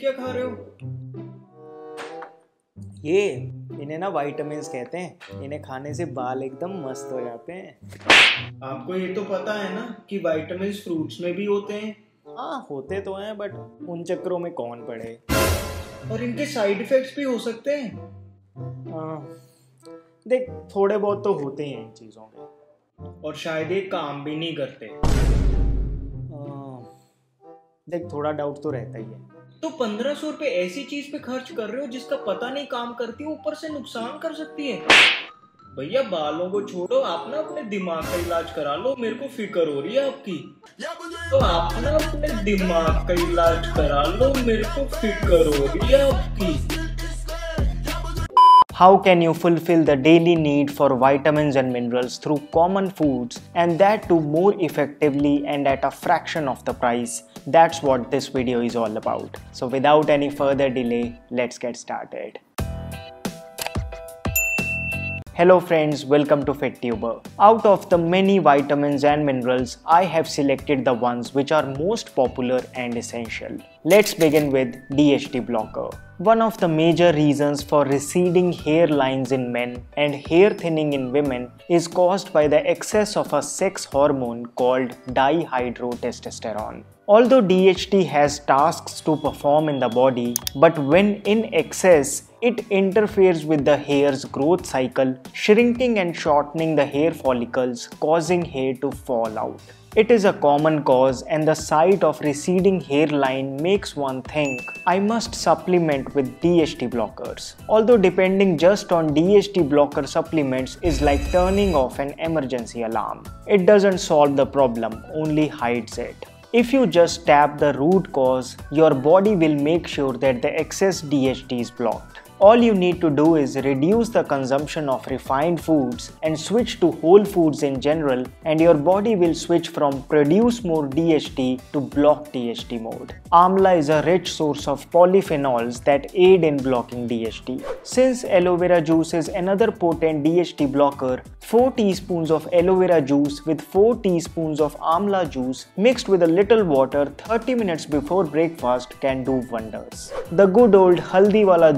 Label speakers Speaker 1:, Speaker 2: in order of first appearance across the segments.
Speaker 1: क्या खा रहे हो?
Speaker 2: ये इन्हें ना वाइटामिन कहते हैं। इन्हें खाने से बाल एकदम मस्त हो जाते हैं।
Speaker 1: आपको ये तो पता है ना कि विटामिन फ्रूट्स में भी होते हैं।
Speaker 2: हाँ होते तो हैं बट उन चक्करों में कौन पड़े
Speaker 1: और इनके साइड इफेक्ट्स भी हो सकते हैं।
Speaker 2: हाँ, देख थोड़े बहुत तो होते हैं इन चीज़ों के
Speaker 1: और शायद ये काम भी नहीं करते।
Speaker 2: हाँ, देख थोड़ा डाउट तो रहता ही है।
Speaker 1: तो पंद्रह सौ रुपए ऐसी चीज़ पे खर्च कर रहे हो जिसका पता नहीं काम करती है ऊपर से नुकसान कर सकती है? भैया, बालों को छोड़ो आप ना अपने दिमाग का इलाज करा लो, मेरे को फ़िक्र हो रही है आपकी। तो आप ना अपने दिमाग का इलाज करा लो, मेरे को फ़िक्र हो रही है आपकी।
Speaker 2: How can you fulfill the daily need for vitamins and minerals through common foods and that too more effectively and at a fraction of the price? That's what this video is all about. So without any further delay, let's get started. Hello friends, welcome to FitTuber. Out of the many vitamins and minerals, I have selected the ones which are most popular and essential. Let's begin with DHT blocker. One of the major reasons for receding hairlines in men and hair thinning in women is caused by the excess of a sex hormone called dihydrotestosterone. Although DHT has tasks to perform in the body, but when in excess, it interferes with the hair's growth cycle, shrinking and shortening the hair follicles, causing hair to fall out. It is a common cause and the sight of receding hairline makes one think I must supplement with DHT blockers. Although depending just on DHT blocker supplements is like turning off an emergency alarm. It doesn't solve the problem, only hides it. If you just tap the root cause, your body will make sure that the excess DHT is blocked. All you need to do is reduce the consumption of refined foods and switch to whole foods in general and your body will switch from produce more DHT to block DHT mode. Amla is a rich source of polyphenols that aid in blocking DHT. Since aloe vera juice is another potent DHT blocker, 4 teaspoons of aloe vera juice with 4 teaspoons of amla juice mixed with a little water 30 minutes before breakfast can do wonders. The good old haldi wala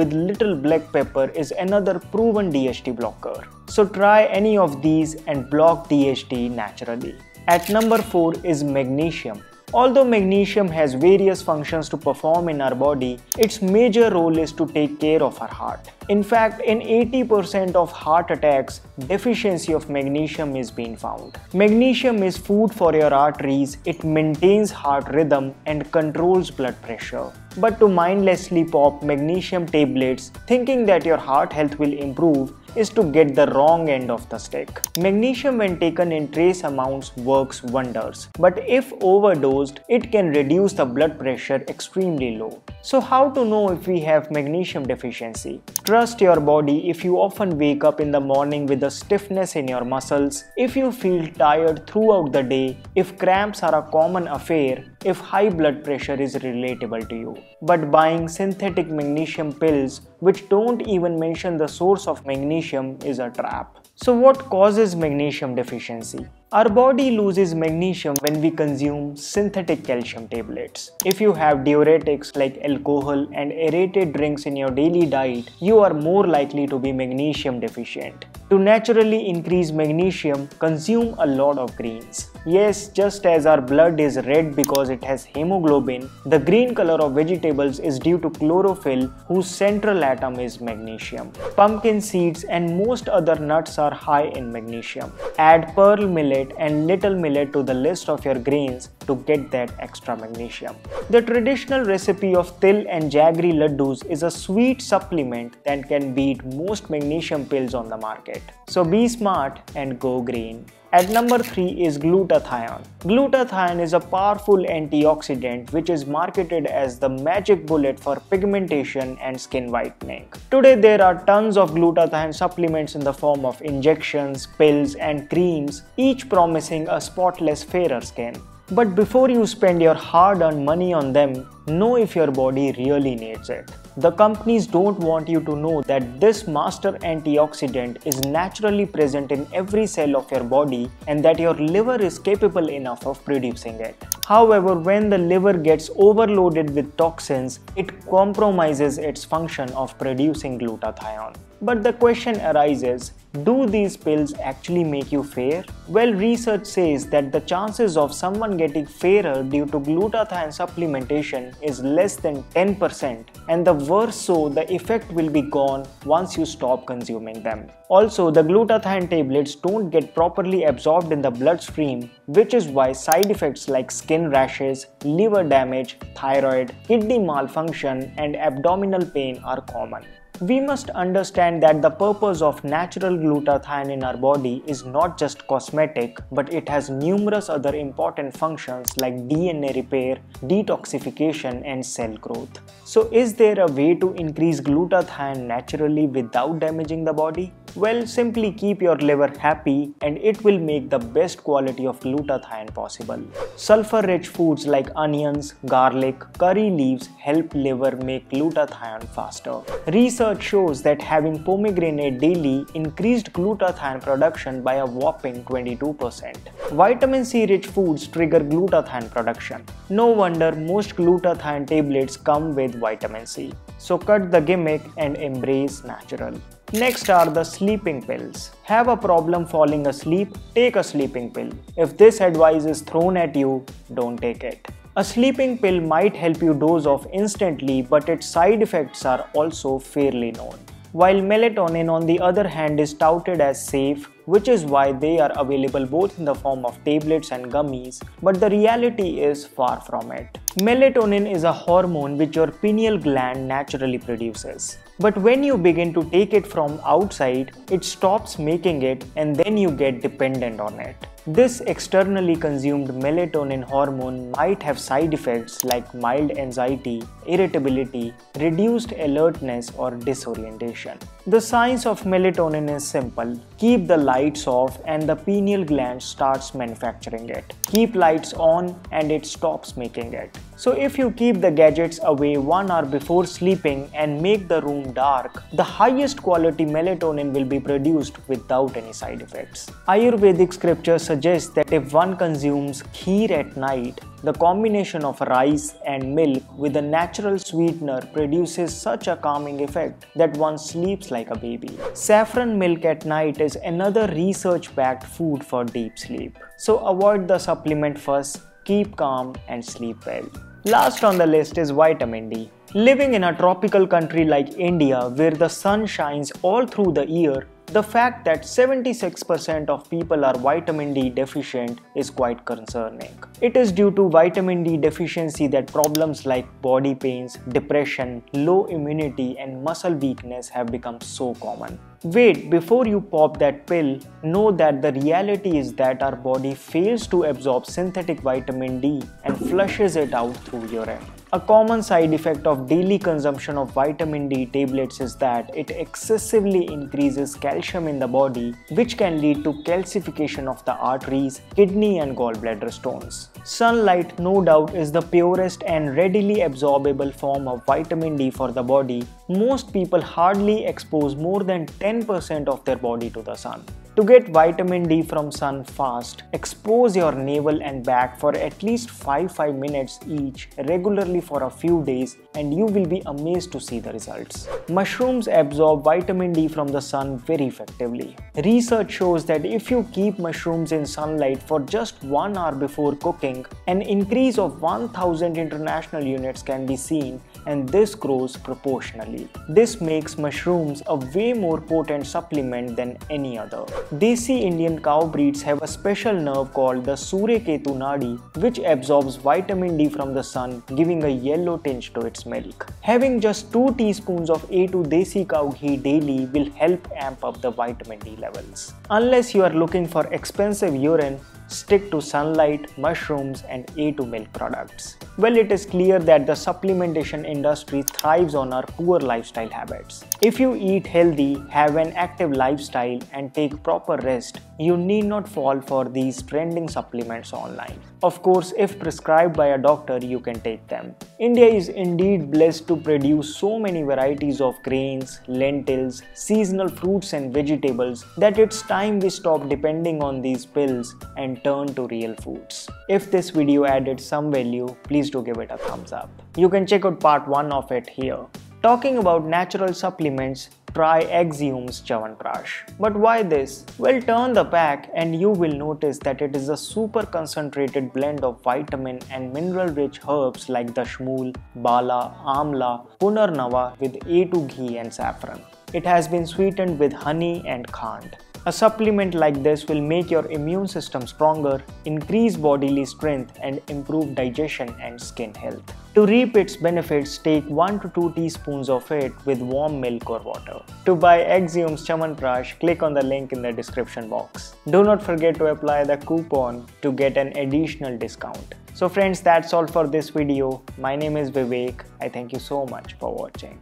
Speaker 2: with little black pepper is another proven DHT blocker. So try any of these and block DHT naturally. At number 4 is magnesium. Although magnesium has various functions to perform in our body, its major role is to take care of our heart. In fact, in 80% of heart attacks, deficiency of magnesium is being found. Magnesium is food for your arteries, it maintains heart rhythm and controls blood pressure. But to mindlessly pop magnesium tablets thinking that your heart health will improve is to get the wrong end of the stick. Magnesium when taken in trace amounts works wonders, but if overdosed, it can reduce the blood pressure extremely low. So how to know if we have magnesium deficiency? Trust your body if you often wake up in the morning with a stiffness in your muscles, if you feel tired throughout the day, if cramps are a common affair, if high blood pressure is relatable to you. But buying synthetic magnesium pills which don't even mention the source of magnesium is a trap. So what causes magnesium deficiency? Our body loses magnesium when we consume synthetic calcium tablets. If you have diuretics like alcohol and aerated drinks in your daily diet, you are more likely to be magnesium deficient. To naturally increase magnesium, consume a lot of greens. Yes, just as our blood is red because it has hemoglobin, the green color of vegetables is due to chlorophyll whose central atom is magnesium. Pumpkin seeds and most other nuts are high in magnesium. Add pearl millet and little millet to the list of your grains to get that extra magnesium. The traditional recipe of til and jaggery laddus is a sweet supplement that can beat most magnesium pills on the market. So be smart and go green. At number 3 is glutathione. Glutathione is a powerful antioxidant which is marketed as the magic bullet for pigmentation and skin whitening. Today there are tons of glutathione supplements in the form of injections, pills and creams, each promising a spotless fairer skin. But before you spend your hard earned money on them, know if your body really needs it. The companies don't want you to know that this master antioxidant is naturally present in every cell of your body and that your liver is capable enough of producing it. However, when the liver gets overloaded with toxins, it compromises its function of producing glutathione. But the question arises do these pills actually make you fair? Well, research says that the chances of someone getting fairer due to glutathione supplementation is less than 10%, and the worse so, the effect will be gone once you stop consuming them. Also, the glutathione tablets don't get properly absorbed in the bloodstream, which is why side effects like skin rashes, liver damage, thyroid, kidney malfunction, and abdominal pain are common. We must understand that the purpose of natural glutathione in our body is not just cosmetic, but it has numerous other important functions like DNA repair, detoxification, and cell growth. So, is there a way to increase glutathione naturally without damaging the body? Well, simply keep your liver happy and it will make the best quality of glutathione possible. Sulfur-rich foods like onions, garlic, curry leaves help liver make glutathione faster. Research shows that having pomegranate daily increased glutathione production by a whopping 22%. Vitamin C rich foods trigger glutathione production. No wonder most glutathione tablets come with vitamin C. So cut the gimmick and embrace natural. Next are the sleeping pills. Have a problem falling asleep? Take a sleeping pill. If this advice is thrown at you, don't take it. A sleeping pill might help you doze off instantly, but its side effects are also fairly known. While melatonin on the other hand is touted as safe, which is why they are available both in the form of tablets and gummies, but the reality is far from it. Melatonin is a hormone which your pineal gland naturally produces. But when you begin to take it from outside, it stops making it and then you get dependent on it. This externally consumed melatonin hormone might have side effects like mild anxiety, irritability, reduced alertness, or disorientation. The science of melatonin is simple. Keep the lights off and the pineal gland starts manufacturing it. Keep lights on and it stops making it. So if you keep the gadgets away one hour before sleeping and make the room dark, the highest quality melatonin will be produced without any side effects. Ayurvedic scripture suggests that if one consumes kheer at night, the combination of rice and milk with a natural sweetener produces such a calming effect that one sleeps like a baby. Saffron milk at night is another research backed food for deep sleep. So avoid the supplement first, keep calm, and sleep well. Last on the list is vitamin D. Living in a tropical country like India where the sun shines all through the year, the fact that 76% of people are vitamin D deficient is quite concerning. It is due to vitamin D deficiency that problems like body pains, depression, low immunity, and muscle weakness have become so common. Wait, before you pop that pill, know that the reality is that our body fails to absorb synthetic vitamin D and flushes it out through urine. A common side effect of daily consumption of vitamin D tablets is that it excessively increases calcium in the body, which can lead to calcification of the arteries, kidney, and gallbladder stones. Sunlight, no doubt, is the purest and readily absorbable form of vitamin D for the body. Most people hardly expose more than 10% of their body to the sun. To get vitamin D from sun fast, expose your navel and back for at least 5-5 minutes each regularly for a few days and you will be amazed to see the results. Mushrooms absorb vitamin D from the sun very effectively. Research shows that if you keep mushrooms in sunlight for just 1 hour before cooking, an increase of 1000 international units can be seen and this grows proportionally. This makes mushrooms a way more potent supplement than any other. Desi Indian cow breeds have a special nerve called the Suryaketu Nadi which absorbs vitamin D from the sun giving a yellow tinge to its milk. Having just 2 teaspoons of A2 Desi cow ghee daily will help amp up the vitamin D levels. Unless you are looking for expensive urine, stick to sunlight, mushrooms, and A2 milk products. Well, it is clear that the supplementation industry thrives on our poor lifestyle habits. If you eat healthy, have an active lifestyle, and take proper rest, you need not fall for these trending supplements online. Of course, if prescribed by a doctor, you can take them. India is indeed blessed to produce so many varieties of grains, lentils, seasonal fruits and vegetables that it's time we stop depending on these pills and turn to real foods. If this video added some value, please do give it a thumbs up. You can check out part 1 of it here. Talking about natural supplements, try Axiom's Chyawanprash. But why this? Well, turn the pack and you will notice that it is a super concentrated blend of vitamin and mineral rich herbs like dashmul, bala, amla, punarnava with A2 ghee and saffron. It has been sweetened with honey and khand. A supplement like this will make your immune system stronger, increase bodily strength, and improve digestion and skin health. To reap its benefits, take 1 to 2 teaspoons of it with warm milk or water. To buy Axiom's Chyawanprash, click on the link in the description box. Do not forget to apply the coupon to get an additional discount. So friends, that's all for this video. My name is Vivek. I thank you so much for watching.